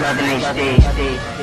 बदनश्ते